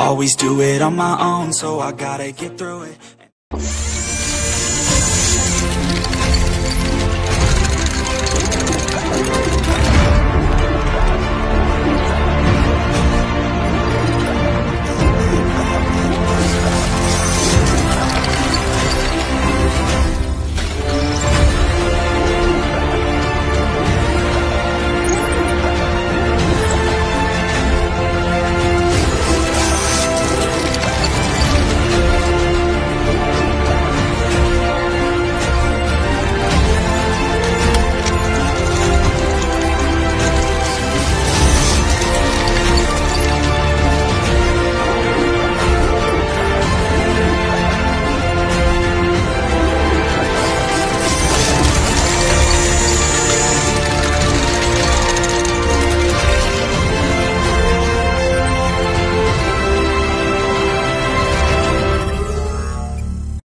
always do it on my own So I gotta get through it.